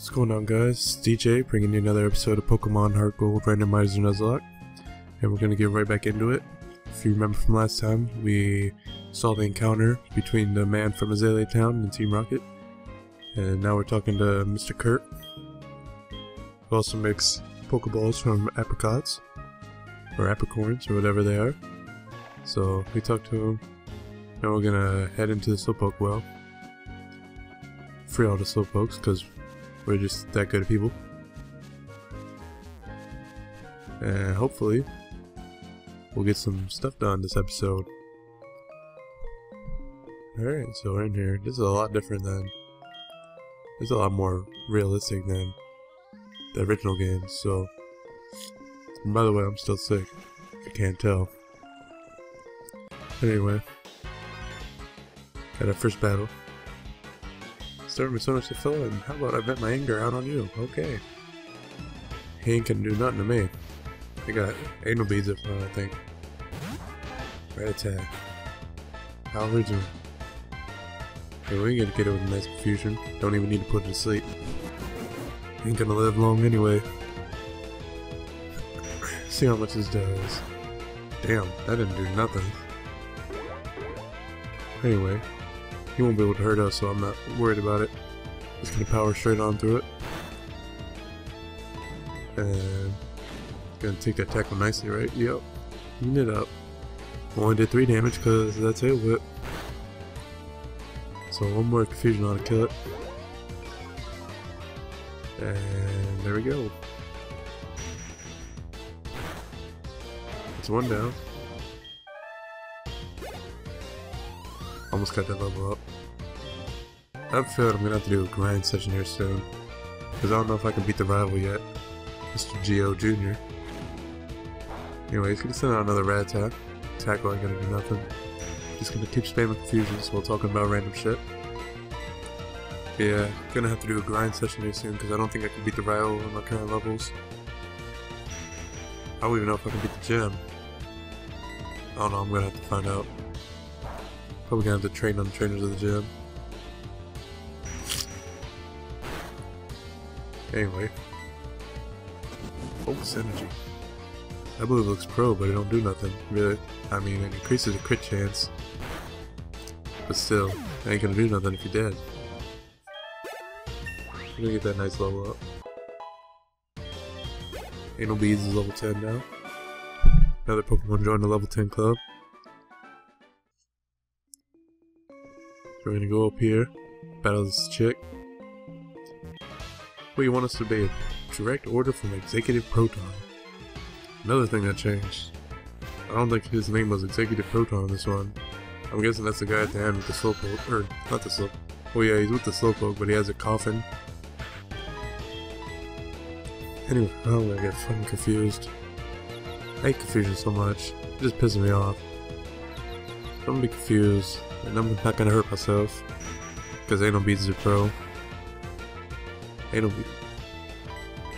What's going on guys? It's DJ bringing you another episode of Pokemon Heart Gold Randomizer Nuzlocke. And we're gonna get right back into it. If you remember from last time, we saw the encounter between the man from Azalea Town and Team Rocket. And now we're talking to Mr. Kurt. Who also makes Pokeballs from apricots. Or apricorns, or whatever they are. So we talked to him. Now we're gonna head into the Slowpoke well. Free all the Slowpokes, because we're just that good at people. And hopefully, we'll get some stuff done this episode. Alright, so we're in here. This is a lot different than. This is a lot more realistic than the original games, so. And by the way, I'm still sick. You can't tell. Anyway. Got our first battle. Starting with so much to fill in. How about I vent my anger out on you? Okay. He ain't gonna do nothing to me. I got anal beads up front, I think. Right attack. How are we original. Okay, we gonna get it with a nice confusion. Don't even need to put it to sleep. Ain't gonna live long anyway. See how much this does. Damn, that didn't do nothing. Anyway, he won't be able to hurt us, so I'm not worried about it. Just gonna power straight on through it. And gonna take that tackle nicely, right? Yep. Clean it up. Only did 3 damage because that's it whip. So one more confusion on to kill it. And there we go. It's one down. Almost got that level up. I have a feeling I'm gonna have to do a grind session here soon. Because I don't know if I can beat the rival yet. Mr. Geo Jr. Anyway, he's gonna send out another Rattata. Tackle ain't gonna do nothing. Just gonna keep spamming confusions while talking about random shit. Yeah, gonna have to do a grind session here soon because I don't think I can beat the rival on my current levels. I don't even know if I can beat the gym. Oh I don't know, I'm gonna have to find out. Probably gonna have to train on the trainers of the gym. Anyway. Focus energy. That move looks pro, but it don't do nothing, really. I mean, it increases the crit chance. But still, it ain't gonna do nothing if you're dead. I'm gonna get that nice level up. Anal Beads is level 10 now. Another Pokemon joined the level 10 club. So we're gonna go up here, battle this chick. You want us to be? A direct order from Executive Proton. Another thing that changed. I don't think his name was Executive Proton this one. I'm guessing that's the guy at the end with the Slowpoke, or not the Slowpoke. Oh yeah, he's with the Slowpoke, but he has a Koffing. Anyway, I'm gonna get fucking confused. I hate confusion so much. It just pisses me off. I'm gonna be confused, and I'm not gonna hurt myself. Because Anal Beads are pro. Anal Beads.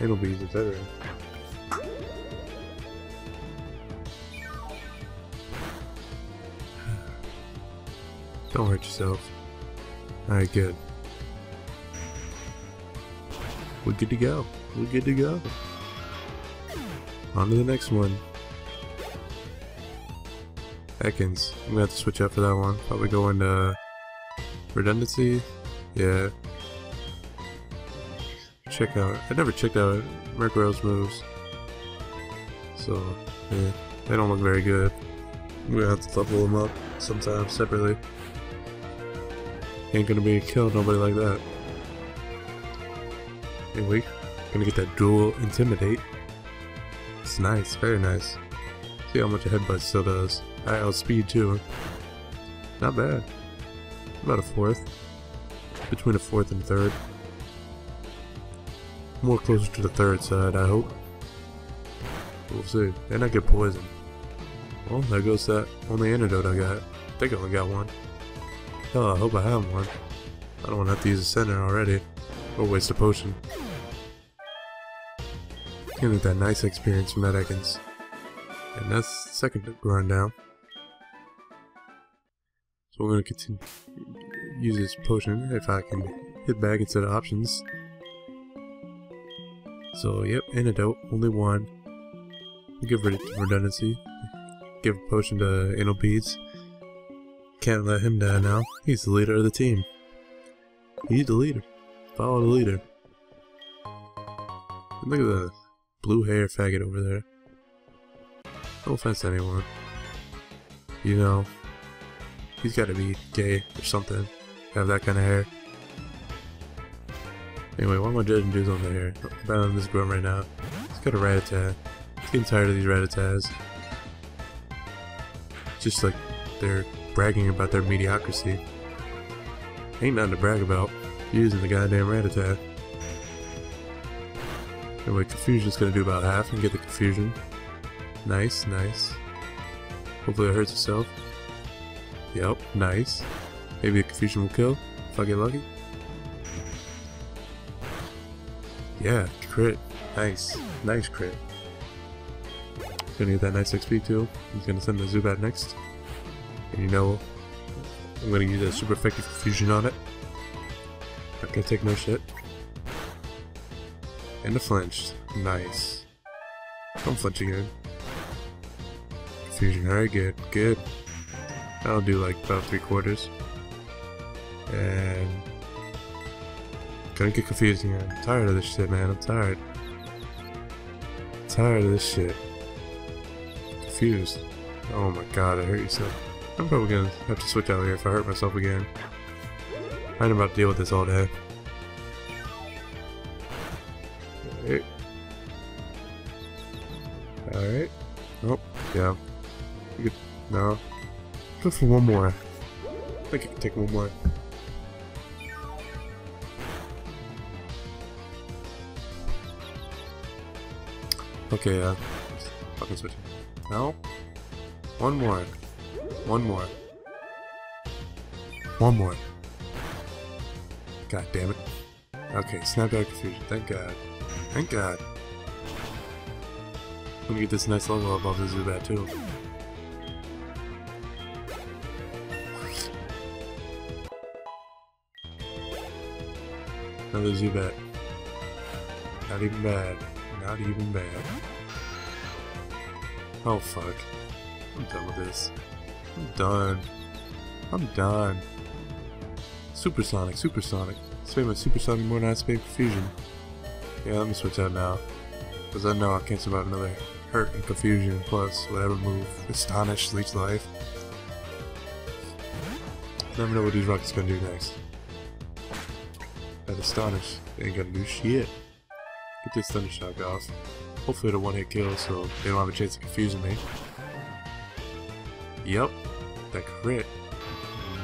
Anal Beads are better. Don't hurt yourself. Alright, good. We're good to go. We're good to go. On to the next one. Ekans. I'm gonna have to switch up for that one. Probably go into redundancy. Yeah. Check out. I never checked out Murkrow's moves. So, they don't look very good. I'm gonna have to level them up sometime separately. Ain't gonna be kill nobody like that. Anyway, gonna get that dual intimidate. It's nice, very nice. See how much a headbutt still does. I outspeed too. Not bad. About a fourth. Between a fourth and third. More closer to the third side, I hope. We'll see. And I get poisoned. Well, there goes that only antidote I got. I think I only got one. Hell, I hope I have one. I don't want to have to use a center already. Or waste a potion. Gonna get that nice experience from that Ekans. And that's the second grind down. So we're gonna continue use this potion if I can hit back instead of options. So, yep, antidote, only one. Give rid of redundancy. Give potion to Anal Beads. Can't let him die now. He's the leader of the team. He's the leader. Follow the leader. And look at the blue hair faggot over there. No offense to anyone. You know, he's gotta be gay or something. Have that kind of hair. Anyway, why am I judging dudes on their hair? I'm battling this Grum right now. Got a Rattata. He's getting tired of these Rattatas. Just like they're bragging about their mediocrity. Ain't nothing to brag about. Using the goddamn Rattata. Anyway, Confusion's gonna do about half and get the Confusion. Nice, nice. Hopefully it hurts itself. Yep, nice. Maybe the Confusion will kill, if I get lucky. Yeah, crit. Nice. Nice crit. He's Gonna get that nice XP too. He's gonna send the Zubat next. And you know, I'm gonna use a super effective Confusion on it. Not gonna take no shit. And a flinch. Nice. Don't flinch again. Confusion. Alright, good. Good. I'll do like about three quarters. And gonna get confused again. I'm tired of this shit, man. I'm tired. tired of this shit. Confused. Oh my god, I hurt yourself. I'm probably gonna have to switch out here if I hurt myself again. I ain't about to deal with this all day. Alright. Alright. Nope. Yeah. Could, no. Go for one more. I think I can take one more. Okay, uh, fucking switch. No? One more. One more. One more. God damn it. Okay, snap out confusion. Thank God. Thank God. Let me get this nice level up the Zubat too. Another Zubat. Not even bad. Not even bad. Oh fuck. I'm done with this. I'm done. I'm done. Supersonic, supersonic. Spam my supersonic more than I spam confusion. Yeah, let me switch out now. Because I know I can't survive another hurt and confusion plus whatever move. Astonish, leech life. Never know what these rockets gonna do next. That astonish, ain't gonna do shit. Get this thunder shock off. Hopefully it'll one hit kill so they don't have a chance of confusing me. Yep, that crit.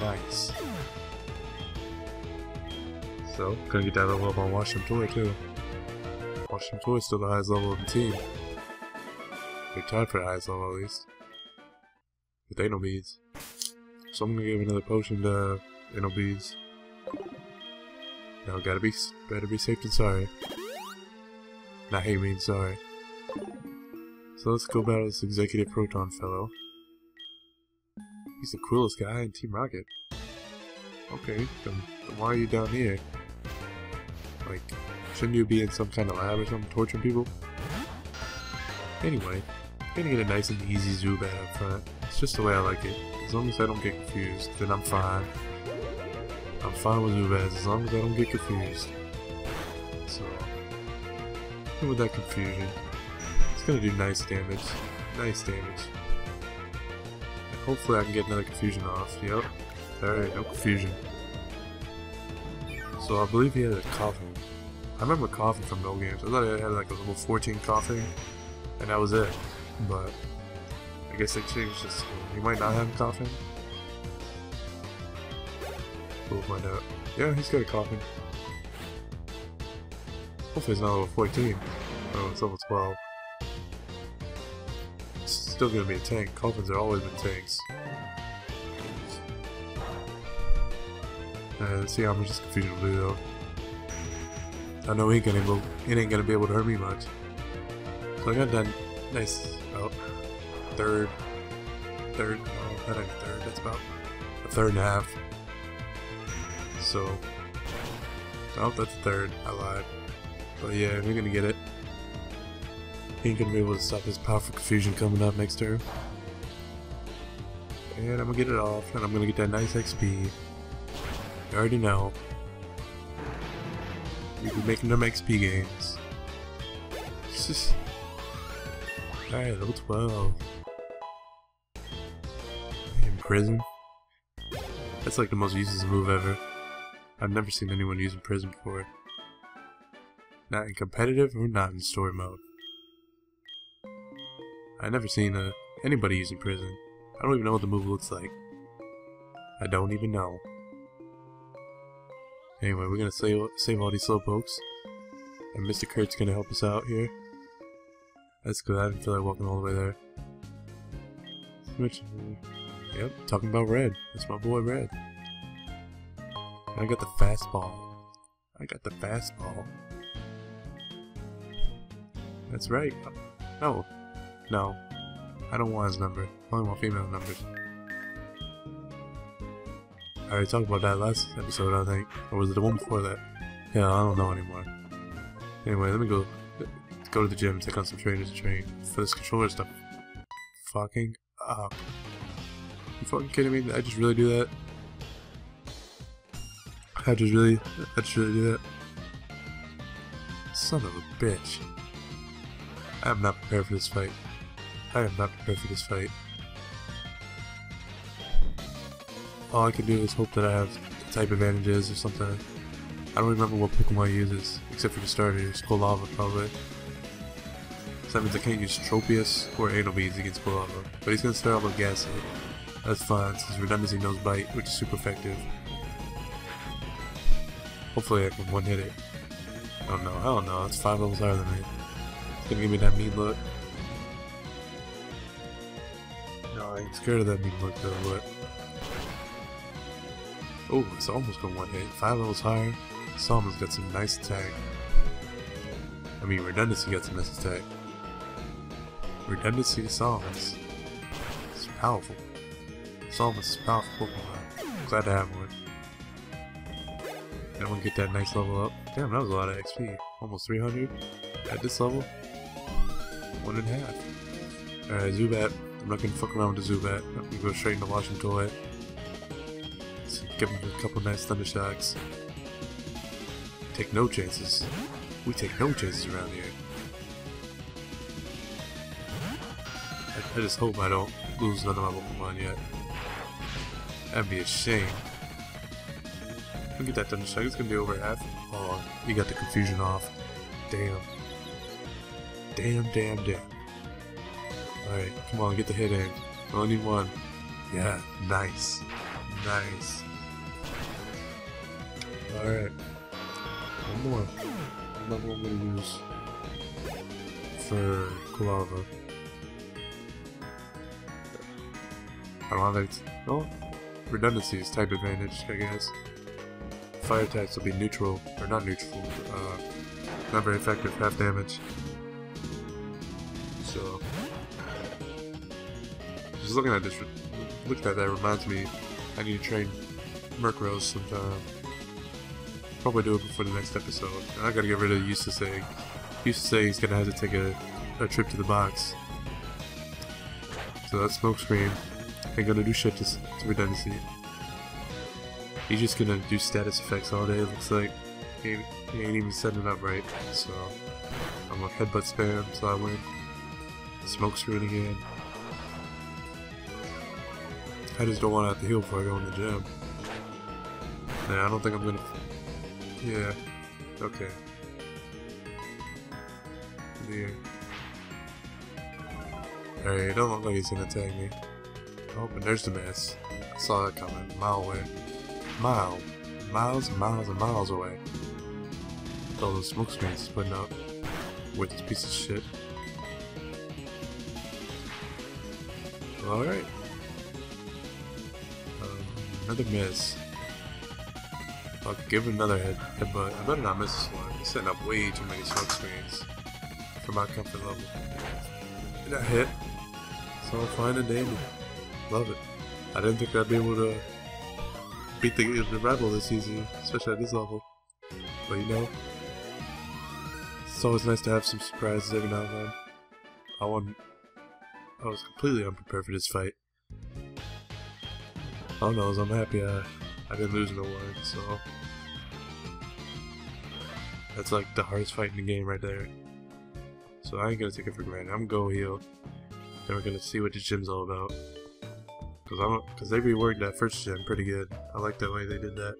Nice. So, gonna get that level up on Washington Toy too. Washington Toy's still the highest level of the team. They're tied for the highest level at least. With Anal Beads. So I'm gonna give another potion to Anal Beads. Now gotta be better be safe than sorry. Not hate mean sorry. So let's go battle this executive proton fellow. He's the coolest guy in Team Rocket. Okay, then, then why are you down here? Like, shouldn't you be in some kind of lab or something, torturing people? Anyway, I'm gonna get a nice and easy Zubat up front. It's just the way I like it. As long as I don't get confused, then I'm fine. I'm fine with Zubats as long as I don't get confused. With that confusion, it's gonna do nice damage. Nice damage. Hopefully I can get another confusion off. Yep. Alright, no confusion. So I believe he had a Koffing. I remember Koffing from No Games. I thought I had like a level 14 Koffing, and that was it. But I guess they changed this. He might not have a Koffing. We'll find out. Yeah, he's got a Koffing. Hopefully it's not level 14. Oh, it's level 12. It's still gonna be a tank. Koffings have always been tanks. Uh, let's see how much this confusion will do though. I know he ain't gonna go, he ain't gonna be able to hurt me much. So I got that nice about third, third, no, that ain't third, that's about a third and a half. So, oh, that's third, I lied. But yeah, we're gonna get it. Ain't gonna be able to stop his powerful confusion coming up next turn. And I'm gonna get it off, and I'm gonna get that nice XP. You already know. You be making them XP gains. Alright, level 12. Imprison? That's like the most useless move ever. I've never seen anyone use Imprison before. Not in competitive or not in story mode. I've never seen uh, anybody using prison. I don't even know what the move looks like. I don't even know. Anyway, we're gonna save, save all these slowpokes. And Mr. Kurt's gonna help us out here. That's good, I didn't feel like walking all the way there. Yep, talking about Red. That's my boy Red. I got the Fast Ball. I got the Fast Ball. That's right. No. No. I don't want his number. I only want female numbers. I already talked about that last episode, I think. Or was it the one before that? Yeah, I don't know anymore. Anyway, let me go go to the gym, take on some trainers and train for this controller stuff. Fucking up. You fucking kidding me? I just really do that? I just really, I just really do that? Son of a bitch. I am not prepared for this fight. I am not prepared for this fight. All I can do is hope that I have type advantages or something. I don't remember what Pokemon uses, except for the starters. Lava, probably. So that means I can't use Tropius or Beads against Lava. But he's gonna start off with Gastly. That's fine, since Redundancy knows Bite, which is super effective. Hopefully I can one-hit it. I don't know, I don't know, it's five levels higher than me. Gonna give me that mean look. No, I ain't scared of that mean look though, but... Oh, it's almost gonna one-hit. Five levels higher. Salamence got some nice attack. I mean, Redundancy got some nice attack. Redundancy to Salamence. It's powerful. Salamence is powerful Pokemon. Glad to have one. Gonna get that nice level up. Damn, that was a lot of XP. Almost 300 at this level. One a half. Alright, Zubat. I'm not gonna fuck around with the Zubat. I'm gonna go straight into Washington Toilet. Give him a couple nice Thunder Shocks. Take no chances. We take no chances around here. I, I just hope I don't lose none of my Pokemon yet. That'd be a shame. Look at that Thunder Shock, it's gonna be over half. Oh, you got the confusion off. Damn. Damn, damn, damn. Alright, come on, get the hit in. Only one. Yeah, nice. Nice. Alright. One more. Another one I'm gonna use for Quilava. I don't have any. Oh, redundancy is type advantage, I guess. Fire attacks will be neutral, or not neutral, uh, not very effective, half damage. Just looking at this, looking at that reminds me, I need to train Murkrow sometime. Probably do it before the next episode. And I gotta get rid of. Used to say he's gonna have to take a, a trip to the box. So that smokescreen ain't gonna do shit to, to redundancy. He's just gonna do status effects all day, it looks like. He ain't, he ain't even setting it up right. So I'm gonna headbutt spam so I win. Smokescreen again. I just don't want to have to heal before I go in the gym. Nah, I don't think I'm gonna yeah. Okay. There. Alright, it don't look like he's gonna tag me. Oh, but there's the mess. I saw that coming. Mile away. Mile. Miles and miles and miles away. all those smoke screens putting out. With this piece of shit. Alright. Another miss. I'll give another head headbutt. I better not miss this one. He's setting up way too many smoke screens for my comfort level. And that hit. It's all fine and dandy. Love it. I didn't think I'd be able to beat the, the Rebel this easy, especially at this level. But you know, it's always nice to have some surprises every now and then. I won. I was completely unprepared for this fight. Oh, all I know is I'm happy I, I didn't lose no one, so... That's like the hardest fight in the game right there. So I ain't gonna take it for granted. I'm go heal. Then we're gonna see what the gym's all about. Cause I'm, cause they reworked that first gym pretty good. I like the way they did that.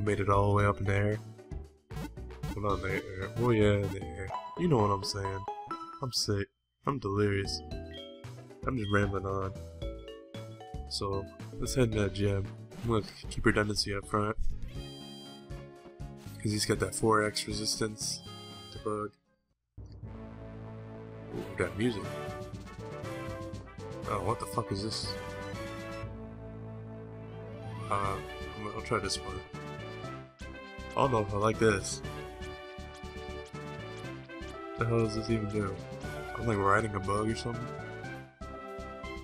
Made it all the way up in the air. Well, not in the air. Oh yeah, in the air. You know what I'm saying. I'm sick. I'm delirious. I'm just rambling on. So, let's head to gym. I'm gonna keep redundancy up front. Because he's got that 4x resistance to bug. Ooh, got music. Oh, what the fuck is this? Uh, I'll try this one. Oh no, I like this. What the hell does this even do? I'm like riding a bug or something?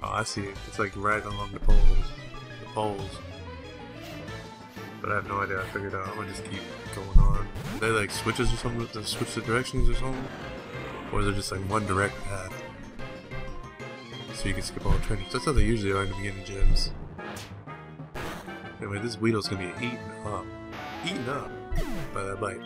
Oh, I see it. It's like riding along the poles. The poles. But I have no idea. I figured out. I'm gonna just keep going on. Are they like switches or something? To switch the directions or something? Or is it just like one direct path? So you can skip all the trainings. That's how they usually are in the beginning gyms. Anyway, this Weedle's gonna be eaten up. Eaten up by that bite.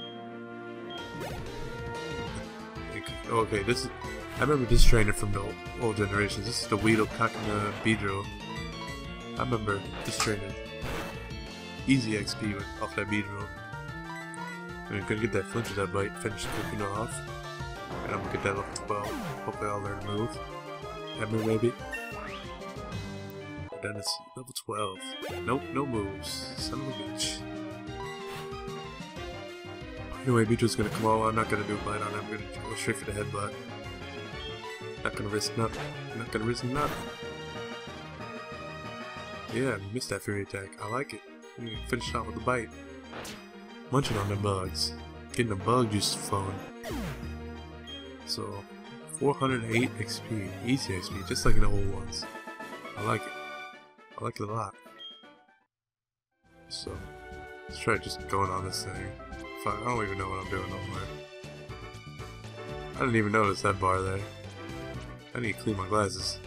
Okay, this is. I remember this trainer from the old generations. This is the Weedle Kakuna Beedrill. I remember this trainer. Easy XP off that Beedrill. I'm gonna get that flinch of that bite, finish Kakuna off. And I'm gonna get that level 12. Hopefully I'll learn to move. Hammer maybe. Then it's level 12. Nope, no moves. Son of a bitch. Anyway, Beedrill's gonna come out. I'm not gonna do a bite on him. I'm gonna go straight for the headbutt. Not gonna risk nothing. Not gonna risk nothing. Yeah, missed that fury attack. I like it. Finish out with the bite. Munching on the bugs. Getting the bug juice flowing. So, 408 XP. Easy XP, just like in the old ones. I like it. I like it a lot. So, let's try just going on this thing. Fuck, I don't even know what I'm doing more. I didn't even notice that bar there. I need to clean my glasses.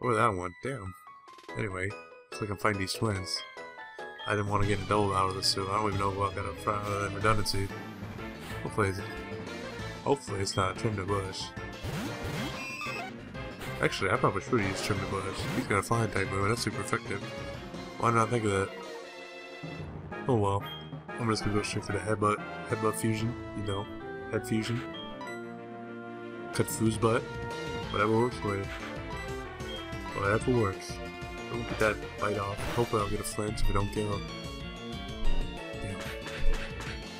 Or that one, damn. Anyway, looks like I'm find these twins. I didn't want to get a double out of this, so I don't even know what got up front other uh, than redundancy. Hopefully it's, hopefully it's not trim the bush. Actually, I probably should use trim the bush. He's got a flying type move, that's super effective. Why didn't think of that? Oh well. I'm just gonna go straight for the headbutt, headbutt fusion, you know, head fusion. Cut Fu's butt. Whatever works for you. Whatever works. Don't get that bite off. Hopefully I'll get a flinch if I don't get him. Damn.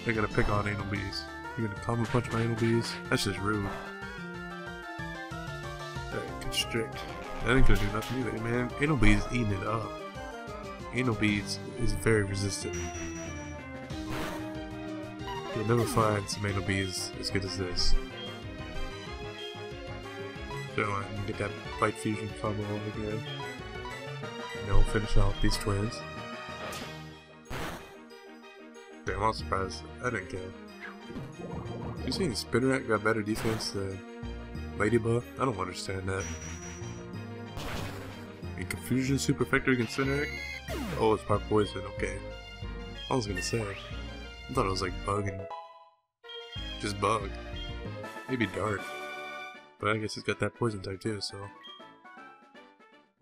They're gonna pick on anal bees. You're gonna come and punch my anal bees? That's just rude. Alright, constrict. That ain't gonna do nothing either, man. Anal bees eating it up. Anal bees is very resistant. You'll never find some anal bees as good as this. So I can get that bite fusion combo again. You know, finish off these twins. Damn, I'm surprised I didn't kill. You seen Spinarak got better defense than Ledyba? I don't understand that. In Confusion Super Effective against Spinarak? Oh, it's part poison, okay. I was gonna say. I thought it was like bug and just bug. Maybe dark. But I guess it's got that poison type too, so.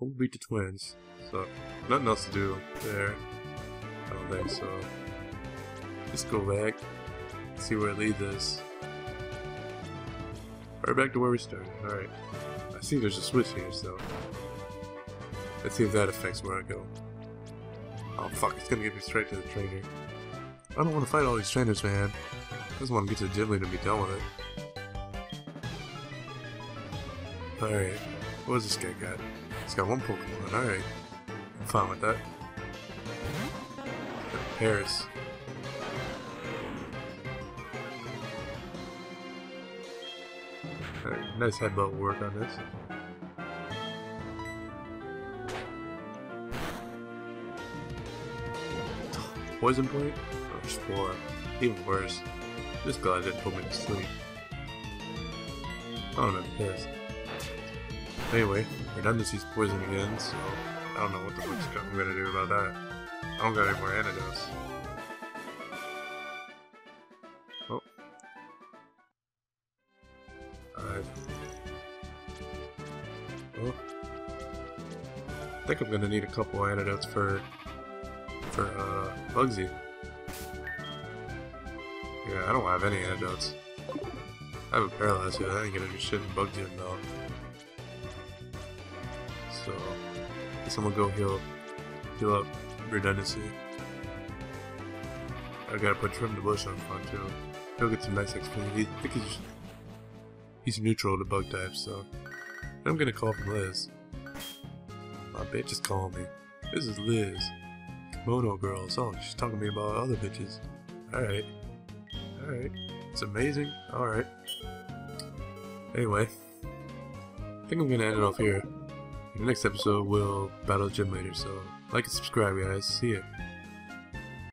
We'll beat the twins. So, nothing else to do there. I don't think so. Just go back, see where it leads us. Right back to where we started. Alright. I see there's a switch here, so. Let's see if that affects where I go. Oh fuck, it's gonna get me straight to the trainer. I don't want to fight all these trainers, man. I just want to get to the lead and be done with it. Alright, what does this guy got? He's got one Pokemon, alright. I'm fine with that. Paras. Alright, nice headbutt work on this. Poison point? Oh, or Spore? Even worse. Just glad it didn't put me to sleep. Oh, no, pissed. Anyway, redundancy's poison again, so I don't know what the fuck I'm gonna do about that. I don't got any more antidotes. Oh. Alright. Oh. I think I'm gonna need a couple antidotes for for uh Bugsy. Yeah, I don't have any antidotes. I have a paralyzer, I ain't gonna do shit in Bugsy though. Gonna go heal heal up redundancy. I gotta put Trim the Bush on front too. He'll get some nice XP. He, I think he's he's neutral to bug types, so I'm gonna call from Liz. My bitch is calling me. This is Liz. Kimono girls. Oh, she's talking to me about other bitches. Alright. Alright. It's amazing. Alright. Anyway. I think I'm gonna end it off here. The next episode, we'll battle Gym Leader, so like and subscribe, guys. See ya.